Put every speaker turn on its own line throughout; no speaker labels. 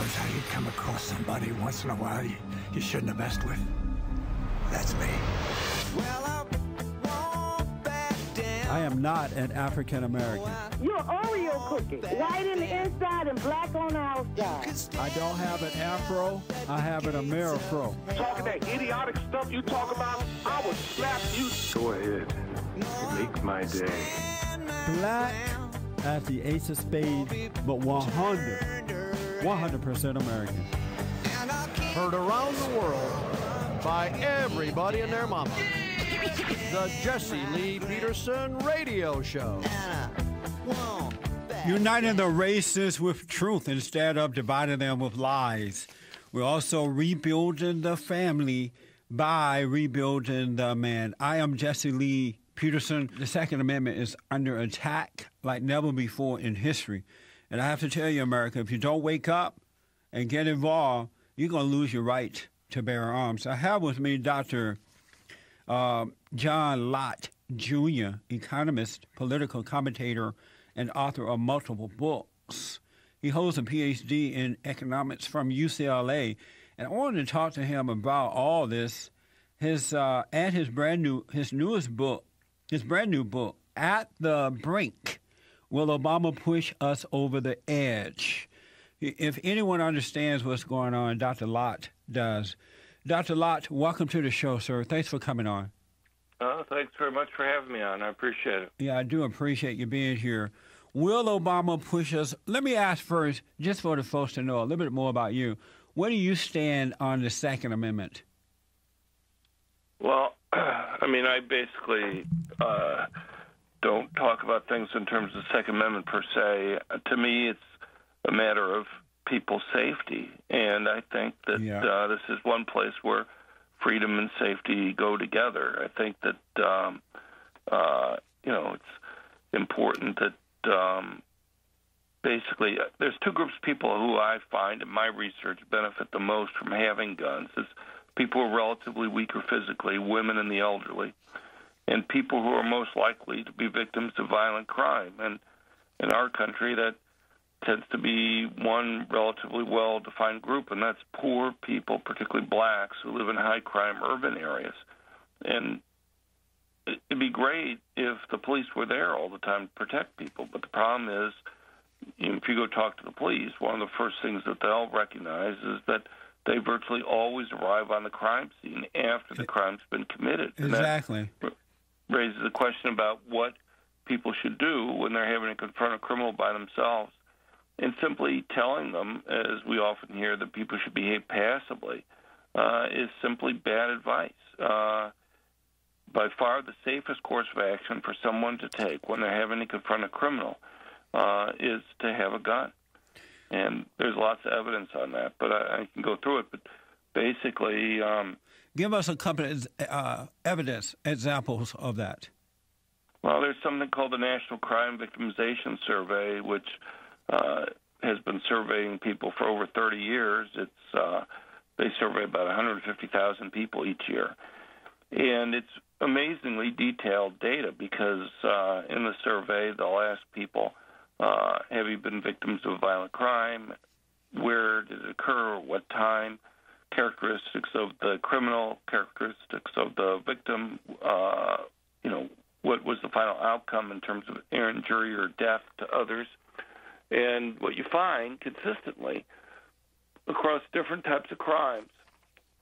knows how you come across somebody once in a while you, you shouldn't have messed with. That's me.
Well, I am not an African American.
You're Oreo cookie, white in the inside and black on the outside.
I don't have an afro. I have an Amerifro.
Talking that idiotic stuff you talk about, I would slap you.
Go ahead. Make my day.
Black as the ace of spades, but 100, 100% American.
Heard around the world by everybody and their mama. The Jesse Lee Peterson Radio Show.
Uniting the races with truth instead of dividing them with lies. We're also rebuilding the family by rebuilding the man. I am Jesse Lee Peterson. The Second Amendment is under attack like never before in history. And I have to tell you, America, if you don't wake up and get involved, you're going to lose your right to bear arms. I have with me Dr. Uh, John Lott Jr., economist, political commentator, and author of multiple books. He holds a PhD in economics from UCLA, and I wanted to talk to him about all this. His uh, and his brand new, his newest book, his brand new book, "At the Brink: Will Obama Push Us Over the Edge?" If anyone understands what's going on, Dr. Lott does. Dr. Lott, welcome to the show, sir. Thanks for coming on.
Uh, thanks very much for having me on. I appreciate it.
Yeah, I do appreciate you being here. Will Obama push us? Let me ask first, just for the folks to know a little bit more about you. Where do you stand on the Second Amendment?
Well, I mean, I basically uh, don't talk about things in terms of the Second Amendment per se. To me, it's a matter of people's safety, and I think that
Yeah.
uh, this is one place where freedom and safety go together. I think that um, uh, you know it's important that um, basically uh, there's two groups of people who I find in my research benefit the most from having guns. Is people who are relatively weaker physically, women and the elderly, and people who are most likely to be victims of violent crime. And in our country, that tends to be one relatively well defined group, and that's poor people, particularly blacks, who live in high crime urban areas. And it- it'd be great if the police were there all the time to protect people, but the problem is, if you go talk to the police, one of the first things that they'll recognize is that they virtually always arrive on the crime scene after the crime's been committed. That
Exactly.
Raises the question about what people should do when they're having to confront a criminal by themselves. And simply telling them, as we often hear, that people should behave passively uh, is simply bad advice. Uh, by far, the safest course of action for someone to take when they're having to confront a criminal uh, is to have a gun. And there's lots of evidence on that, but I, I can go through it. But basically, um,
Give us a couple of uh, evidence examples of that.
Well, there's something called the National Crime Victimization Survey, which uh, has been surveying people for over 30 years. It's uh, they survey about 150,000 people each year, and it's amazingly detailed data because uh, in the survey they'll ask people, uh, "Have you been victims of violent crime? Where did it occur? What time?" Characteristics of the criminal, characteristics of the victim, uh, you know, what was the final outcome in terms of injury or death to others. And what you find consistently across different types of crimes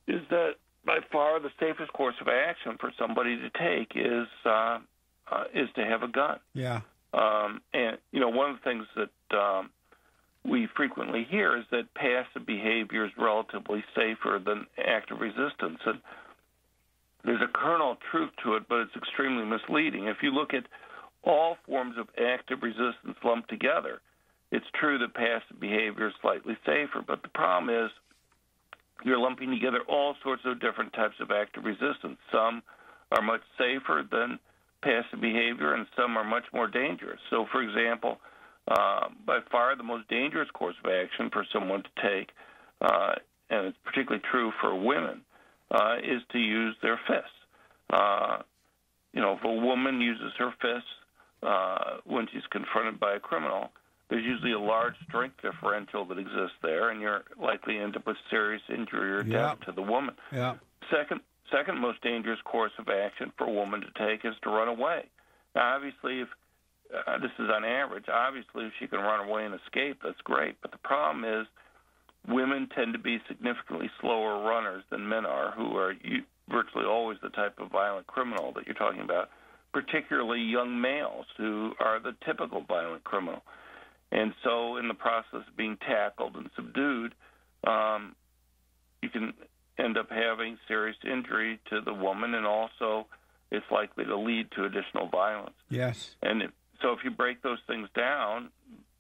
is that by far the safest course of action for somebody to take is uh, uh, is to have a gun.
Yeah.
Um, and you know, one of the things that um, we frequently hear is that passive behavior is relatively safer than active resistance, and there's a kernel of truth to it, but it's extremely misleading. If you look at all forms of active resistance lumped together, it's true that passive behavior is slightly safer, but the problem is you're lumping together all sorts of different types of active resistance. Some are much safer than passive behavior, and some are much more dangerous. So, for example, uh, by far the most dangerous course of action for someone to take, uh, and it's particularly true for women, uh, is to use their fists. Uh, you know, if a woman uses her fists uh, when she's confronted by a criminal, there's usually a large strength differential that exists there, and you're likely to end up with serious injury or death
Yep.
to the woman.
Yeah.
Second, second most dangerous course of action for a woman to take is to run away. Now, obviously, if uh, this is on average, obviously, if she can run away and escape, that's great. But the problem is, women tend to be significantly slower runners than men are, who are u- virtually always the type of violent criminal that you're talking about, particularly young males who are the typical violent criminal. And so, in the process of being tackled and subdued, um, you can end up having serious injury to the woman, and also it's likely to lead to additional violence.
Yes.
And if, so, if you break those things down,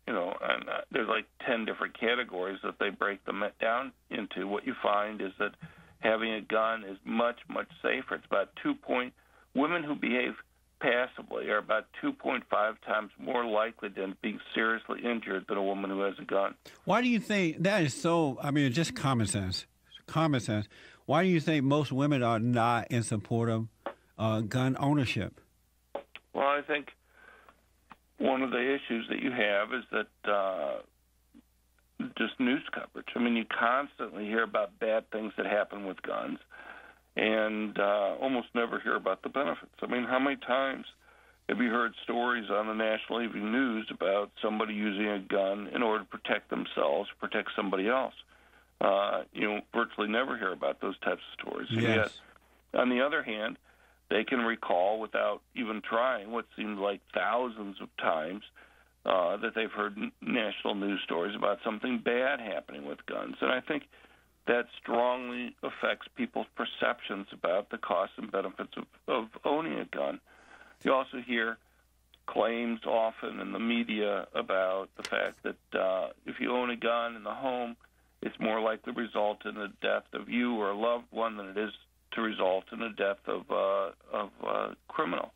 you know, and uh, there's like ten different categories that they break them down into. What you find is that having a gun is much much safer. It's about two point. Women who behave passively are about 2.5 times more likely than being seriously injured than a woman who has a gun.
Why do you think that is so? I mean, it's just common sense. Common sense. Why do you think most women are not in support of uh, gun ownership?
Well, I think one of the issues that you have is that uh, just news coverage. I mean, you constantly hear about bad things that happen with guns, and uh, almost never hear about the benefits. I mean, how many times have you heard stories on the national evening news about somebody using a gun in order to protect themselves, protect somebody else? Uh, you know, virtually never hear about those types of stories.
Yes.
yet, on the other hand, they can recall without even trying what seems like thousands of times uh, that they've heard national news stories about something bad happening with guns. And I think that strongly affects people's perceptions about the costs and benefits of, of owning a gun. You also hear claims often in the media about the fact that uh, if you own a gun in the home, it's more likely to result in the death of you or a loved one than it is to result in the death of uh, of a criminal.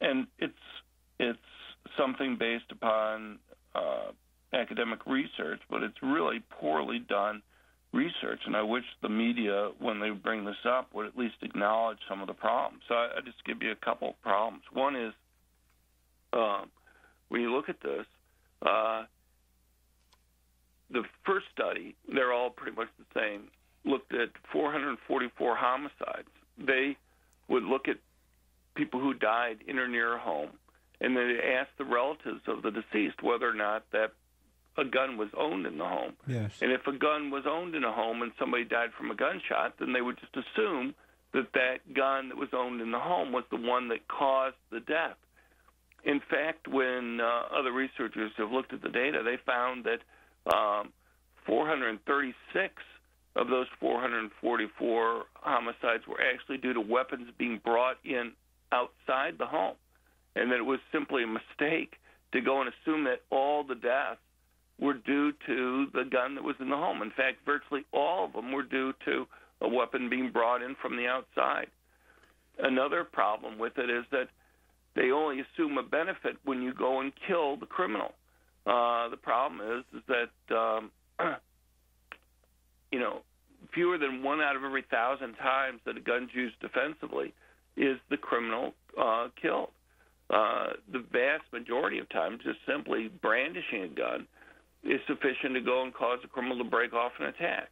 And it's it's something based upon uh, academic research, but it's really poorly done research. And I wish the media, when they bring this up, would at least acknowledge some of the problems. So I, I just give you a couple of problems. One is um, when you look at this, uh, the first study, they're all pretty much the same, looked at 444 homicides. They would look at people who died in or near a home, and they asked the relatives of the deceased whether or not that a gun was owned in the home.
Yes.
And if a gun was owned in a home and somebody died from a gunshot, then they would just assume that that gun that was owned in the home was the one that caused the death. In fact, when uh, other researchers have looked at the data, they found that um, 436 of those 444 homicides were actually due to weapons being brought in outside the home, and that it was simply a mistake to go and assume that all the deaths were due to the gun that was in the home. In fact, virtually all of them were due to a weapon being brought in from the outside. Another problem with it is that they only assume a benefit when you go and kill the criminal. Uh, the problem is, is that um, you know fewer than one out of every thousand times that a gun's used defensively is the criminal uh, killed. Uh, the vast majority of times, just simply brandishing a gun is sufficient to go and cause a criminal to break off an attack.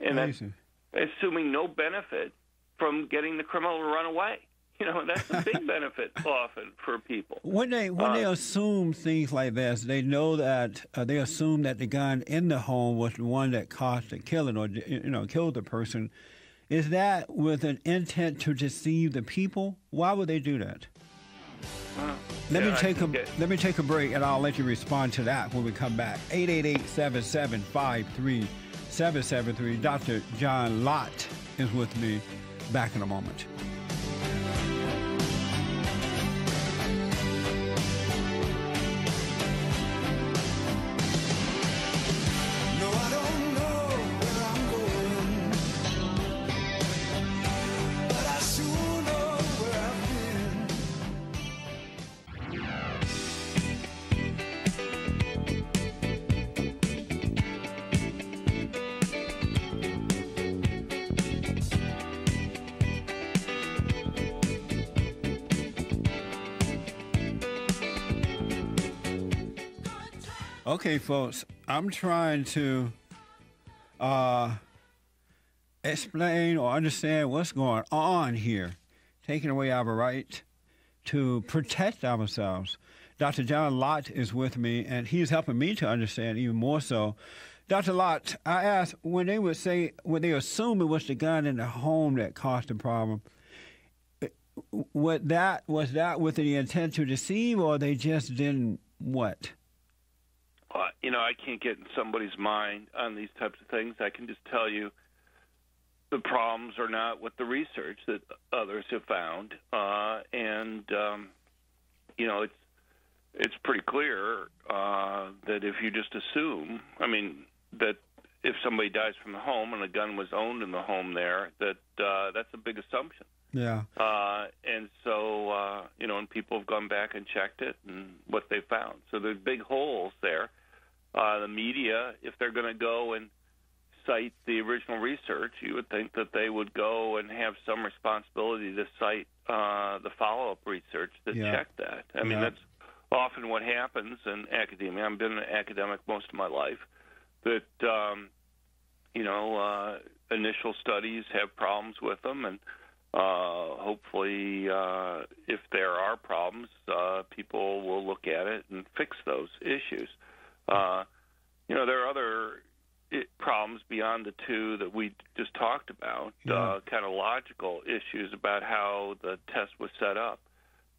And that's
Amazing.
assuming no benefit from getting the criminal to run away. You know, that's a big benefit often for people.
When they when they
Uh,
assume things like this, they know that uh, they assume that the gun in the home was the one that caused the killing or you know killed the person. Is that with an intent to deceive the people? Why would they do that? Let
Yeah,
me take a
it-
let me take a break, and I'll let you respond to that when we come back. 888-775-3773. Dr. John Lott is with me. Back in a moment. Okay, folks, I'm trying to uh, explain or understand what's going on here, taking away our right to protect ourselves. Dr. John Lott is with me, and he's helping me to understand even more so. Dr. Lott, I asked when they would say, when they assume it was the gun in the home that caused the problem, what that was that with the intent to deceive, or they just didn't what?
Uh, you know, I can't get in somebody's mind on these types of things. I can just tell you the problems are not with the research that others have found, uh, and um, you know, it's it's pretty clear uh, that if you just assume, I mean, that if somebody dies from the home and a gun was owned in the home there, that uh, that's a big assumption.
Yeah.
Uh, and so, uh, you know, and people have gone back and checked it and what they found. So there's big holes there. Uh, the media, if they're going to go and cite the original research, you would think that they would go and have some responsibility to cite uh, the follow-up research that
Yeah.
checked that. I mean, that's often what happens in academia. I've been an academic most of my life. That um, you know, uh, initial studies have problems with them, and uh, hopefully, uh, if there are problems, uh, people will look at it and fix those issues. Uh, you know, there are other problems beyond the two that we just talked about,
Yeah.
uh, kind of logical issues about how the test was set up,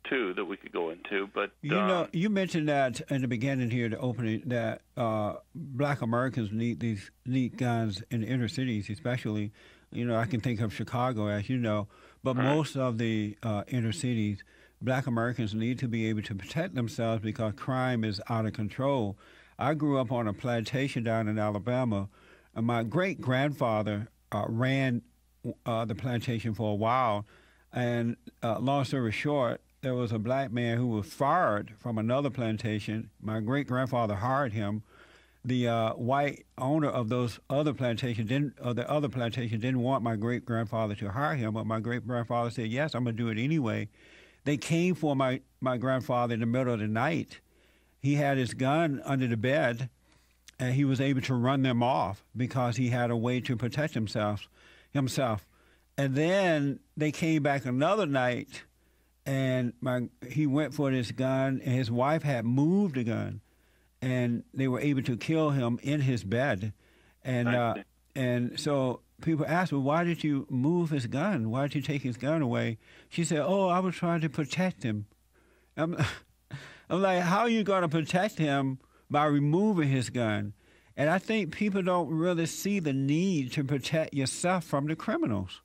too, that we could go into. But
You
um,
know, you mentioned that in the beginning here, the opening, that uh, Black Americans need these need guns in the inner cities, especially. You know, I can think of Chicago, as you know, but most of the uh, inner cities, Black Americans need to be able to protect themselves because crime is out of control. I grew up on a plantation down in Alabama, and my great grandfather uh, ran uh, the plantation for a while. And uh, long story short, there was a black man who was fired from another plantation. My great grandfather hired him. The uh, white owner of those other plantations didn't, of the other plantation didn't want my great grandfather to hire him, but my great grandfather said, "Yes, I'm gonna do it anyway." They came for my my grandfather in the middle of the night. He had his gun under the bed, and he was able to run them off because he had a way to protect himself. Himself, and then they came back another night and my he went for this gun and his wife had moved the gun and they were able to kill him in his bed. And uh, and so people asked well why did you move his gun? Why did you take his gun away? She said oh i was trying to protect him i'm, like how are you going to protect him by removing his gun and i think people don't really see the need to protect yourself from the criminals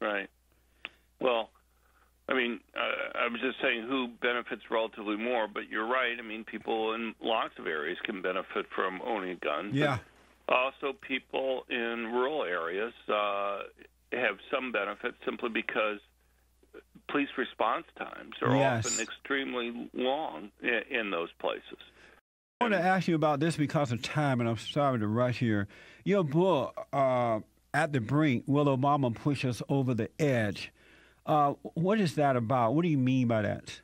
Right. Well, I mean, uh, I was just saying who benefits relatively more, but you're right. I mean, people in lots of areas can benefit from owning a gun.
yeah
Also, people in rural areas uh, have some benefit simply because police response times are
Yes.
often extremely long in, in those places.
I want to ask you about this because of time, and I'm sorry to rush here. Your book, uh, At the Brink Will Obama Push Us Over the Edge? Uh, what is that about? What do you mean by that?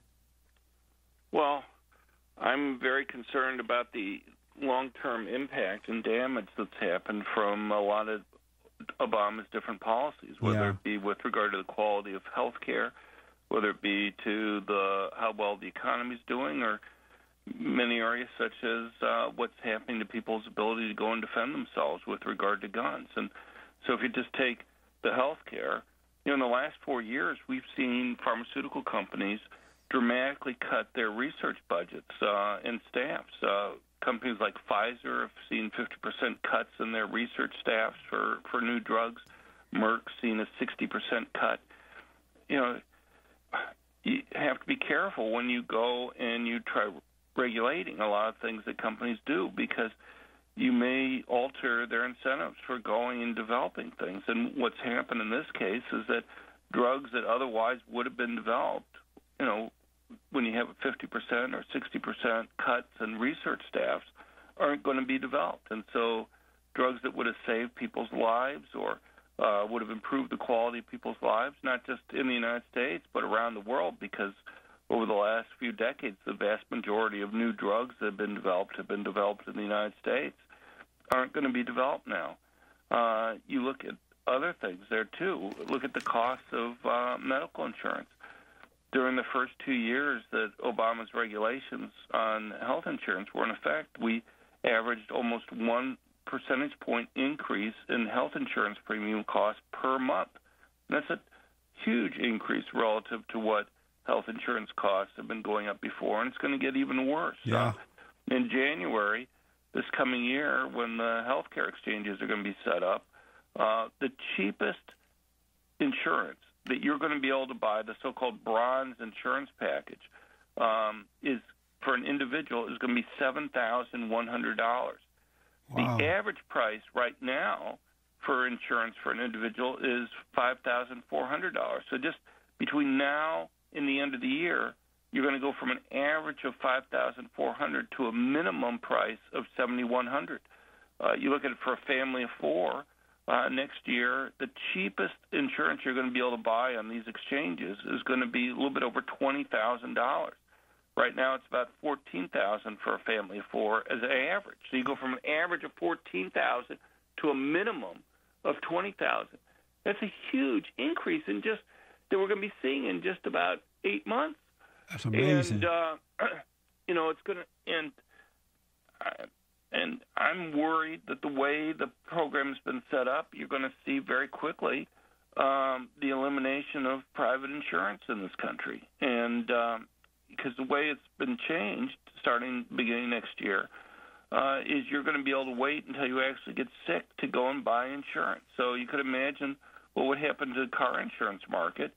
Well, I'm very concerned about the long-term impact and damage that's happened from a lot of Obama's different policies, whether
Yeah.
it be with regard to the quality of health care, whether it be to the how well the economy's doing, or many areas such as uh, what's happening to people's ability to go and defend themselves with regard to guns. And so, if you just take the health care, you know, in the last four years, we've seen pharmaceutical companies dramatically cut their research budgets uh, and staffs. Uh, companies like Pfizer have seen 50% cuts in their research staffs for, for new drugs. Merck's seen a 60% cut. You know, you have to be careful when you go and you try regulating a lot of things that companies do because you may alter their incentives for going and developing things. And what's happened in this case is that drugs that otherwise would have been developed, you know, when you have a 50% or 60% cuts in research staffs, aren't going to be developed. And so drugs that would have saved people's lives or uh, would have improved the quality of people's lives, not just in the United States, but around the world, because over the last few decades, the vast majority of new drugs that have been developed have been developed in the United States, aren't going to be developed now. Uh, you look at other things there too. Look at the cost of uh, medical insurance. During the first two years that Obama's regulations on health insurance were in effect, we averaged almost one percentage point increase in health insurance premium costs per month. And that's a huge increase relative to what health insurance costs have been going up before, and it's going to get even worse.
Yeah.
Uh, in January, this coming year, when the healthcare exchanges are going to be set up, uh, the cheapest insurance that you're going to be able to buy, the so-called bronze insurance package, um, is for an individual is going to be seven thousand one hundred dollars.
Wow.
The average price right now for insurance for an individual is five thousand four hundred dollars. So just between now and the end of the year, you're going to go from an average of five thousand four hundred to a minimum price of seventy one hundred. Uh, you look at it for a family of four. Uh, next year, the cheapest insurance you're going to be able to buy on these exchanges is going to be a little bit over twenty thousand dollars. Right now, it's about fourteen thousand for a family of four as an average. So you go from an average of fourteen thousand to a minimum of twenty thousand. That's a huge increase in just that we're going to be seeing in just about eight months.
That's amazing.
And uh, you know, it's going to and uh, and I'm worried that the way the program's been set up, you're going to see very quickly um, the elimination of private insurance in this country, and um, because the way it's been changed starting beginning next year. Uh, is you're going to be able to wait until you actually get sick to go and buy insurance. So you could imagine what would happen to the car insurance market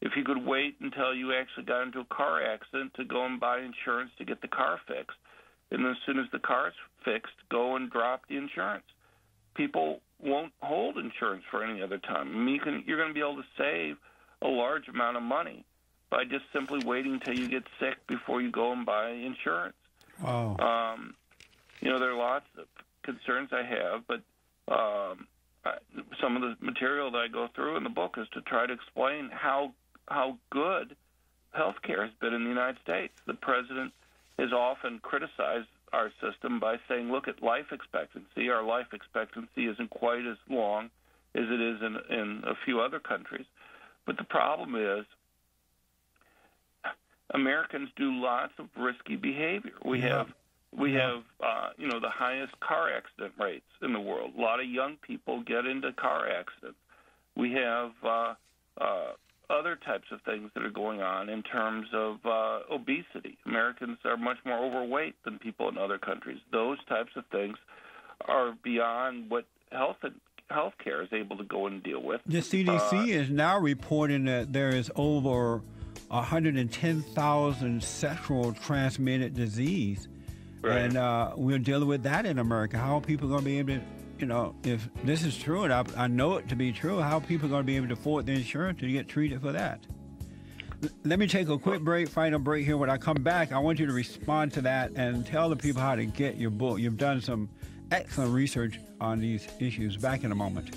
if you could wait until you actually got into a car accident to go and buy insurance to get the car fixed. And as soon as the car's fixed, go and drop the insurance. People won't hold insurance for any other time. I mean, you can, you're going to be able to save a large amount of money by just simply waiting until you get sick before you go and buy insurance.
wow.
Um, you know, there are lots of concerns I have, but um, I, some of the material that I go through in the book is to try to explain how how good healthcare has been in the United States. The president has often criticized our system by saying, "Look at life expectancy. Our life expectancy isn't quite as long as it is in in a few other countries." But the problem is, Americans do lots of risky behavior. We
Yeah.
have we have uh, you know the highest car accident rates in the world. A lot of young people get into car accidents. We have uh, uh, other types of things that are going on in terms of uh, obesity. Americans are much more overweight than people in other countries. Those types of things are beyond what health and healthcare is able to go and deal with.
The CDC is now reporting that there is over 110,000 sexual transmitted disease.
Right.
And uh, we're dealing with that in America. How are people going to be able to, you know, if this is true, and I, I know it to be true, how are people going to be able to afford the insurance to get treated for that? L- Let me take a quick break, final break here. When I come back, I want you to respond to that and tell the people how to get your book. You've done some excellent research on these issues. Back in a moment.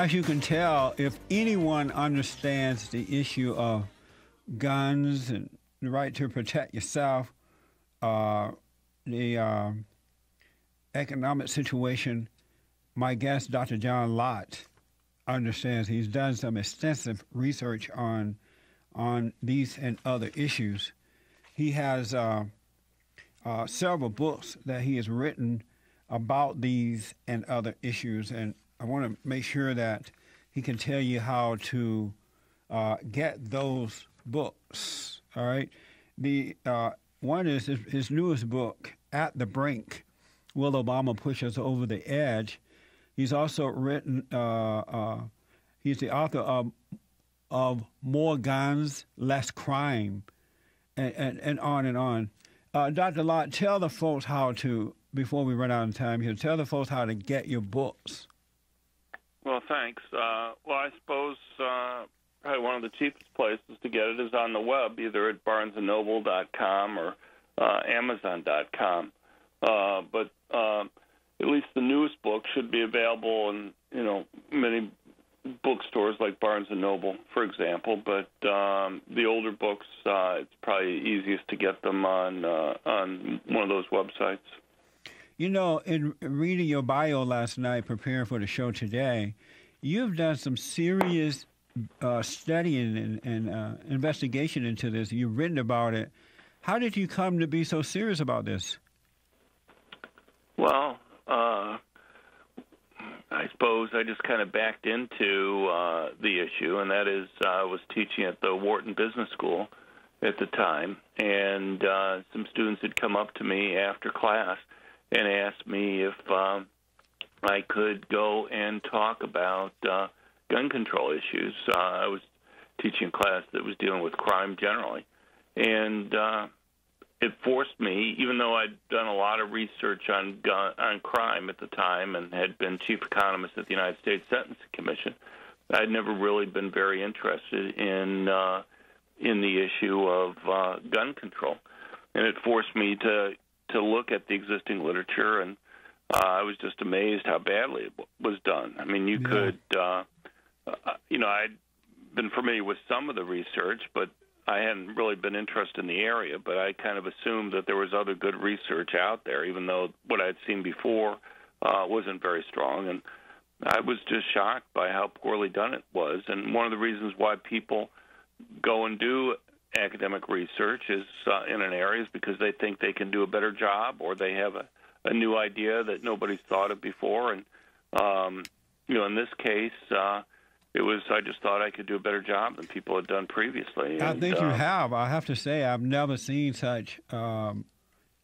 As you can tell, if anyone understands the issue of guns and the right to protect yourself, uh, the um economic situation, my guest, Dr. John Lott, understands. He's done some extensive research on on these and other issues. He has uh, uh, several books that he has written about these and other issues, and I want to make sure that he can tell you how to uh, get those books. All right, the uh, one is his, newest book, "At the Brink: Will Obama Push Us Over the Edge?" He's also written. Uh, uh, he's the author of of More Guns, Less Crime, and and, and on and on. Uh, Dr. Lott, tell the folks how to before we run out of time here. Tell the folks how to get your books.
Well, thanks. Uh, well, I suppose uh, probably one of the cheapest places to get it is on the web, either at BarnesandNoble.com or uh, Amazon.com. Uh, but uh, at least the newest book should be available in you know many bookstores like Barnes and Noble, for example. But um, the older books, uh, it's probably easiest to get them on uh, on one of those websites.
You know, in reading your bio last night, preparing for the show today, you've done some serious uh, studying and, and uh, investigation into this. You've written about it. How did you come to be so serious about this?
Well, uh, I suppose I just kind of backed into uh, the issue, and that is uh, I was teaching at the Wharton Business School at the time, and uh, some students had come up to me after class and asked me if um, I could go and talk about uh, gun control issues. Uh, I was teaching a class that was dealing with crime generally, and uh, it forced me, even though I'd done a lot of research on gun, on crime at the time and had been chief economist at the United States Sentencing Commission, I'd never really been very interested in uh, in the issue of uh, gun control, and it forced me to to look at the existing literature, and uh, I was just amazed how badly it w- was done. I mean, you
Yeah.
could, uh, uh, you know, I'd been familiar with some of the research, but I hadn't really been interested in the area, but I kind of assumed that there was other good research out there, even though what I'd seen before uh, wasn't very strong. And I was just shocked by how poorly done it was. And one of the reasons why people go and do academic research is uh, in an area is because they think they can do a better job or they have a, a new idea that nobody's thought of before. And um, you know, in this case, uh, it was I just thought I could do a better job than people had done previously.
I
And,
think you
uh,
have. I have to say, I've never seen such um,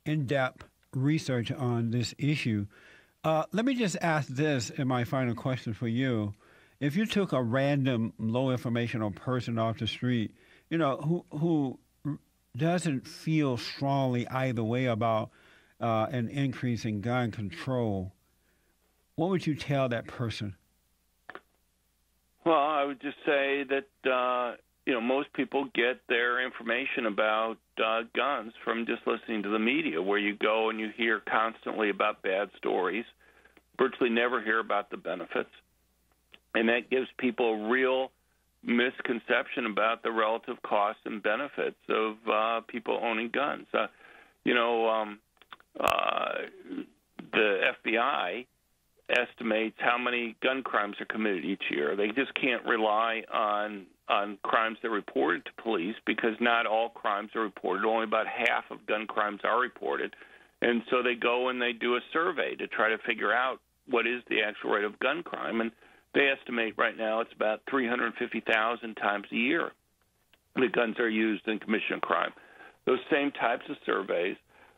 in-depth research on this issue. Uh, let me just ask this in my final question for you: If you took a random low informational person off the street, you know, who who doesn't feel strongly either way about uh, an increase in gun control, what would you tell that person?
Well, I would just say that uh, you know most people get their information about uh, guns from just listening to the media, where you go and you hear constantly about bad stories, virtually never hear about the benefits, and that gives people a real misconception about the relative costs and benefits of uh, people owning guns. Uh, you know, um, uh, the FBI estimates how many gun crimes are committed each year. They just can't rely on on crimes that are reported to police because not all crimes are reported. Only about half of gun crimes are reported. And so they go and they do a survey to try to figure out what is the actual rate of gun crime and they estimate right now it's about 350,000 times a year that guns are used in commission crime. Those same types of surveys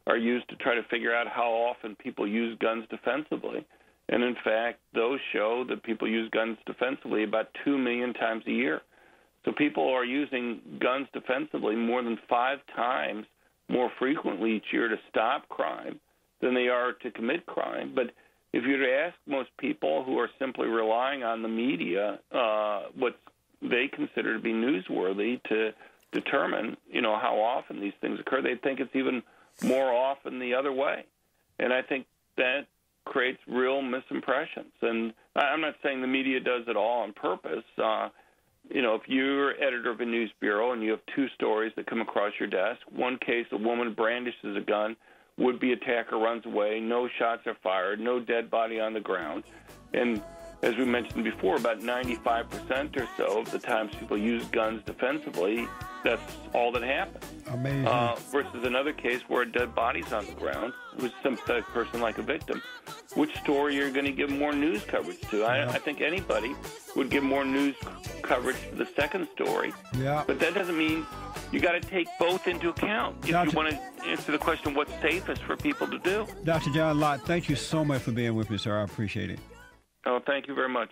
are used to try to figure out how often people use guns defensively. And in fact, those show that people use guns defensively about 2 million times a year. So people are using guns defensively more than five times more frequently each year to stop crime than they are to commit crime. But if you were to ask most people who are simply relying on the media uh, what they consider to be newsworthy to determine, you know, how often these things occur, they think it's even more often the other way. And I think that creates real misimpressions. And I'm not saying the media does it all on purpose. Uh, you know, if you're editor of a news bureau and you have two stories that come across your desk, one case a woman brandishes a gun, would be attacker runs away, no shots are fired, no dead body on the ground. And as we mentioned before, about 95% or so of the times people use guns defensively, that's all that happens.
Amazing.
Uh, versus another case where a dead body's on the ground, with a sympathetic person like a victim. Which story are you going to give more news coverage to? I, I think anybody would give more news coverage to the second story.
yeah.
But that doesn't mean you got to take both into account if
Gotcha.
you want to answer the question what's safest for people to do.
Dr. John Lott, thank you so much for being with me, sir. I appreciate it.
Oh, thank you very much.